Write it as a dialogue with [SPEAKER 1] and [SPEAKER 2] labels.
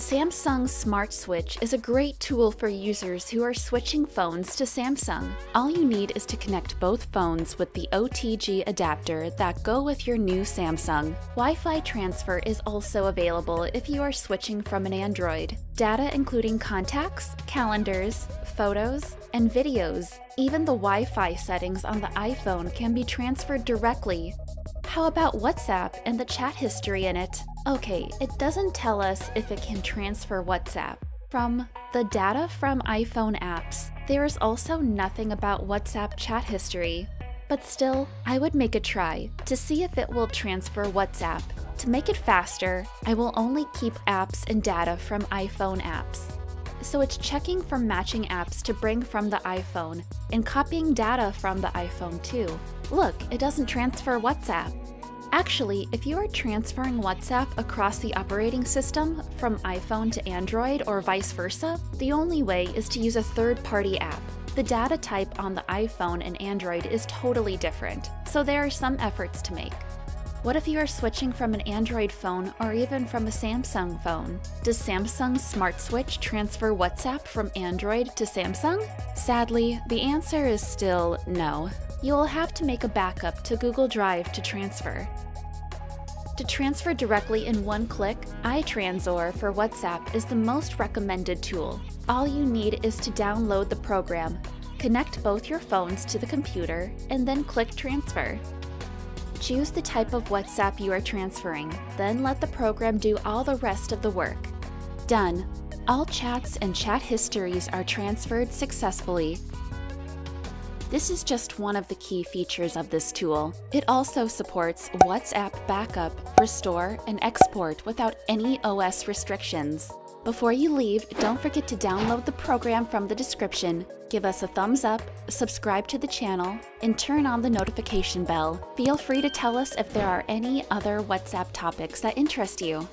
[SPEAKER 1] Samsung Smart Switch is a great tool for users who are switching phones to Samsung. All you need is to connect both phones with the OTG adapter that go with your new Samsung. Wi-Fi transfer is also available if you are switching from an Android. Data including contacts, calendars, photos, and videos. Even the Wi-Fi settings on the iPhone can be transferred directly how about WhatsApp and the chat history in it? Okay, it doesn't tell us if it can transfer WhatsApp. From the data from iPhone apps, there is also nothing about WhatsApp chat history. But still, I would make a try to see if it will transfer WhatsApp. To make it faster, I will only keep apps and data from iPhone apps so it's checking for matching apps to bring from the iPhone and copying data from the iPhone too. Look, it doesn't transfer WhatsApp. Actually, if you are transferring WhatsApp across the operating system from iPhone to Android or vice versa, the only way is to use a third-party app. The data type on the iPhone and Android is totally different, so there are some efforts to make. What if you are switching from an Android phone or even from a Samsung phone? Does Samsung's Smart Switch transfer WhatsApp from Android to Samsung? Sadly, the answer is still no. You will have to make a backup to Google Drive to transfer. To transfer directly in one click, iTransor for WhatsApp is the most recommended tool. All you need is to download the program, connect both your phones to the computer, and then click Transfer. Choose the type of WhatsApp you are transferring, then let the program do all the rest of the work. Done. All chats and chat histories are transferred successfully. This is just one of the key features of this tool. It also supports WhatsApp backup, restore, and export without any OS restrictions. Before you leave, don't forget to download the program from the description, give us a thumbs up, subscribe to the channel, and turn on the notification bell. Feel free to tell us if there are any other WhatsApp topics that interest you.